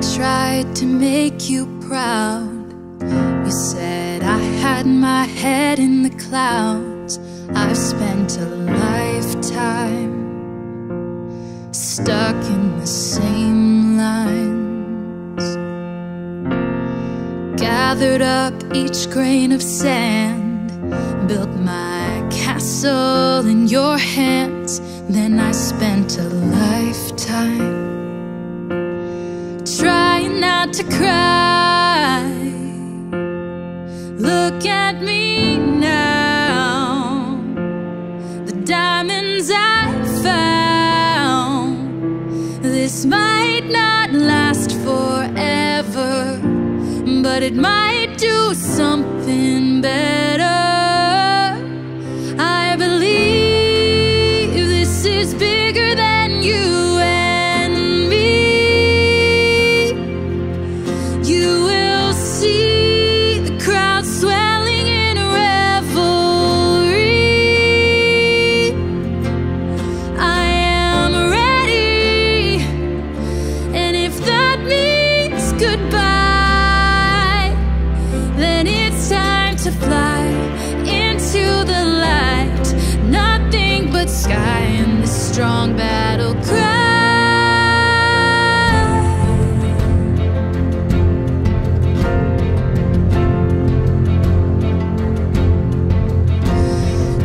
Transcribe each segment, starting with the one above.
tried to make you proud. You said I had my head in the clouds. I've spent a lifetime stuck in the same lines. Gathered up each grain of sand, built my castle in your hands. Then I spent a lifetime to cry. Look at me now, the diamonds I found. This might not last forever, but it might do something goodbye, then it's time to fly into the light. Nothing but sky and this strong battle cry.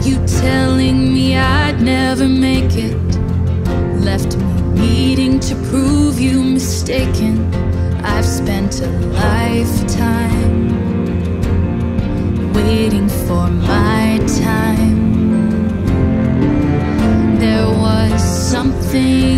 You telling me I'd never make it left me needing to prove you mistaken. I've spent a lifetime waiting for my time. There was something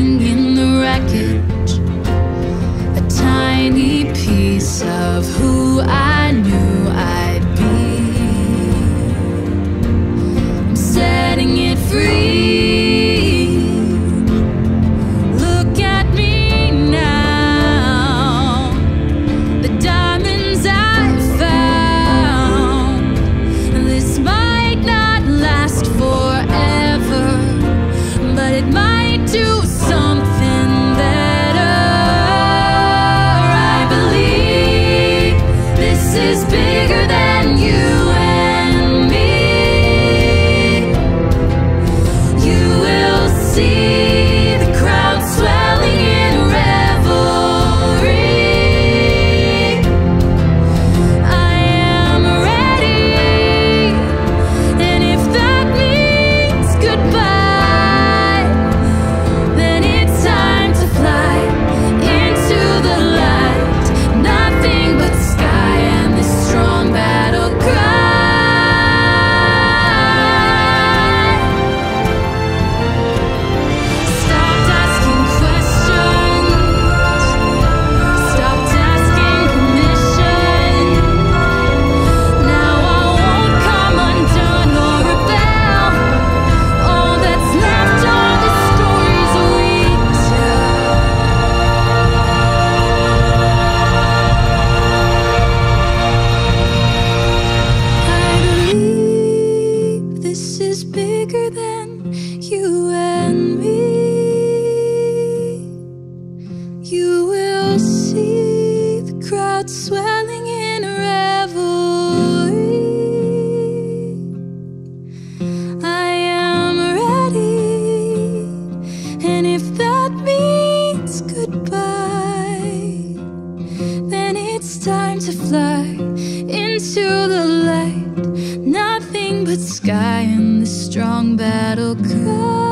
Nothing but sky and the strong battle cry.